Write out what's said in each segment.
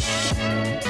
Let's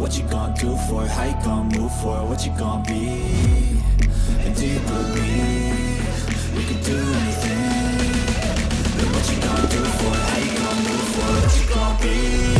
What you gonna do for it? How you gonna move for it? What you gonna be? And do you believe you can do anything? But what you gonna do for it? How you gonna move for it? What you gonna be?